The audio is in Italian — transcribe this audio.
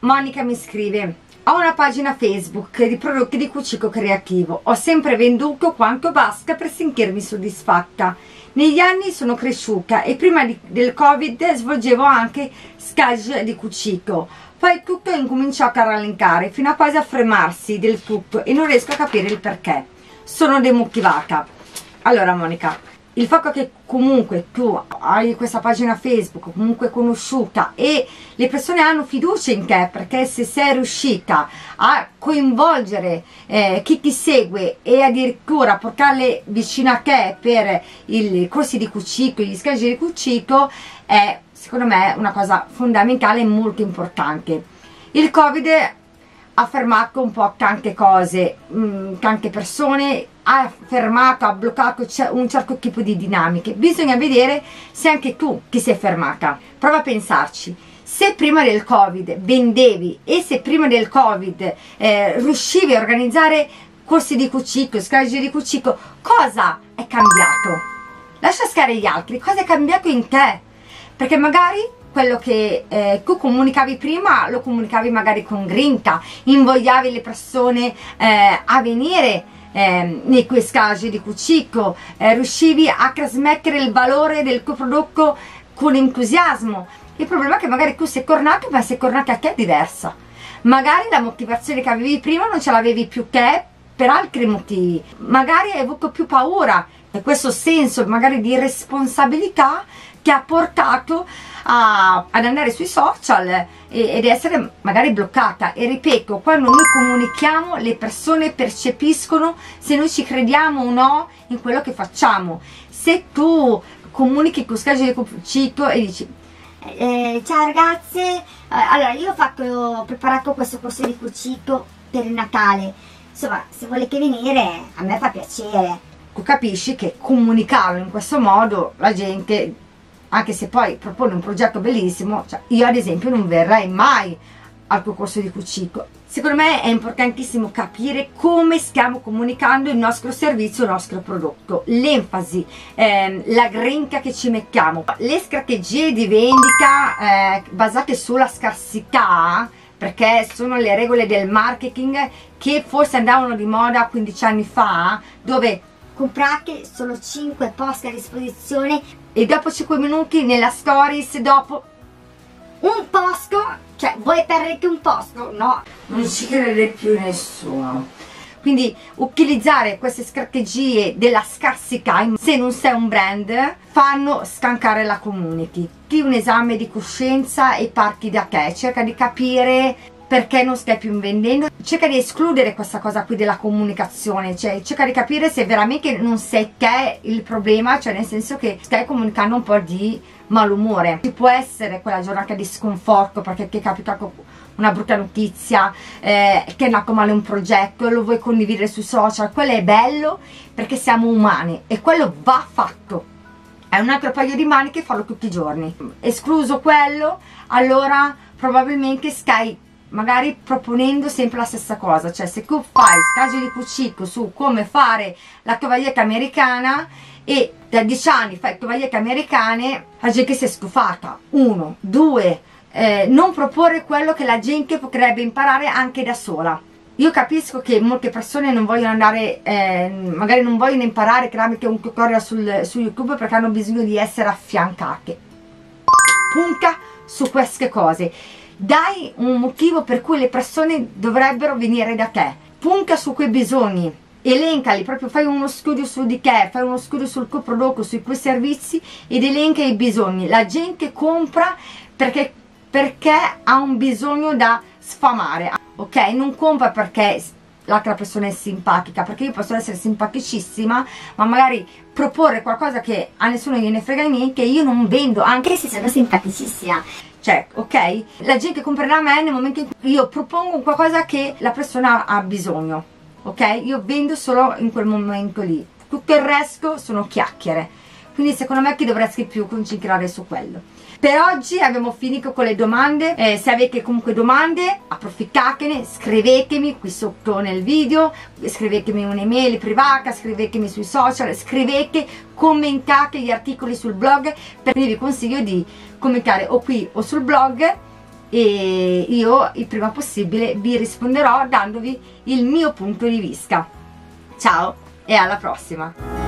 Monica mi scrive ho una pagina Facebook di prodotti di cucico creativo. Ho sempre venduto quanto basta per sentirmi soddisfatta. Negli anni sono cresciuta e prima di, del covid svolgevo anche stage di cucito poi tutto incominciò a rallentare fino a quasi a fremarsi del tutto e non riesco a capire il perché. Sono demotivata. Allora Monica il fatto che comunque tu hai questa pagina Facebook comunque conosciuta e le persone hanno fiducia in te perché se sei riuscita a coinvolgere eh, chi ti segue e addirittura portarle vicino a te per i corsi di cucito, gli scaggi di cucito è secondo me una cosa fondamentale e molto importante. Il Covid ha fermato un po' tante cose, mh, mm, tante persone, ha fermato, ha bloccato un certo tipo di dinamiche. Bisogna vedere se anche tu ti sei fermata. Prova a pensarci. Se prima del Covid vendevi e se prima del Covid eh, riuscivi a organizzare corsi di cucito, scaggi di cucito, cosa è cambiato? Lascia stare gli altri, cosa è cambiato in te? Perché magari quello che eh, tu comunicavi prima lo comunicavi magari con grinta, invogliavi le persone eh, a venire eh, nei tuoi scagi di cucicco, eh, riuscivi a trasmettere il valore del tuo prodotto con entusiasmo. Il problema è che magari tu sei cornato, ma sei cornato a te diversa. Magari la motivazione che avevi prima non ce l'avevi più te per altri motivi. Magari hai avuto più paura questo senso magari di responsabilità ti ha portato a, ad andare sui social ed essere magari bloccata. E ripeto quando noi comunichiamo le persone percepiscono se noi ci crediamo o no in quello che facciamo. Se tu comunichi con scagio di confcito e dici eh, ciao ragazze eh, allora io ho fatto ho preparato questo corso di cucito per il Natale. Insomma se volete venire a me fa piacere tu capisci che comunicarlo in questo modo la gente anche se poi propone un progetto bellissimo, cioè io ad esempio non verrei mai al tuo corso di cucito. Secondo me è importantissimo capire come stiamo comunicando il nostro servizio, il nostro prodotto, l'enfasi, ehm, la grinta che ci mettiamo, le strategie di vendita eh, basate sulla scarsità perché sono le regole del marketing che forse andavano di moda 15 anni fa dove comprate solo 5 post a disposizione. E dopo 5 minuti nella stories dopo un posto cioè voi perdete un posto no? Non ci crede più nessuno. Quindi utilizzare queste strategie della scarsità se non sei un brand fanno scancare la community. Ti un esame di coscienza e parti da te cerca di capire perché non stai più vendendo cerca di escludere questa cosa qui della comunicazione cioè cerca di capire se veramente non sei te il problema cioè nel senso che stai comunicando un po' di malumore. Ci può essere quella giornata di sconforto perché ti è capitato una brutta notizia eh, che è nato male un progetto e lo vuoi condividere sui social. Quello è bello perché siamo umani e quello va fatto. È un altro paio di maniche farlo tutti i giorni. Escluso quello allora probabilmente stai magari proponendo sempre la stessa cosa. Cioè se tu fai stage di cucito su come fare la tovaglietta americana e da 10 anni fai tovagliette americane la gente si è stufata uno, due. Eh, non proporre quello che la gente potrebbe imparare anche da sola. Io capisco che molte persone non vogliono andare eh, magari non vogliono imparare tramite un tutorial sul, su youtube perché hanno bisogno di essere affiancate. Punta su queste cose dai un motivo per cui le persone dovrebbero venire da te punta su quei bisogni elencali, proprio fai uno studio su di te, fai uno studio sul tuo prodotto, sui tuoi servizi ed elenca i bisogni. La gente compra perché, perché ha un bisogno da sfamare, ok? Non compra perché l'altra persona è simpatica, perché io posso essere simpaticissima, ma magari proporre qualcosa che a nessuno gliene frega niente, io non vendo, anche se sono simpaticissima cioè ok? La gente comprerà me nel momento in cui io propongo qualcosa che la persona ha bisogno ok? Io vendo solo in quel momento lì. Tutto il resto sono chiacchiere. Quindi secondo me ti dovresti più concentrare su quello per oggi abbiamo finito con le domande eh, se avete comunque domande approfittatene scrivetemi qui sotto nel video scrivetemi un'email privata scrivetemi sui social scrivete commentate gli articoli sul blog perché vi consiglio di commentare o qui o sul blog e io il prima possibile vi risponderò dandovi il mio punto di vista. Ciao e alla prossima!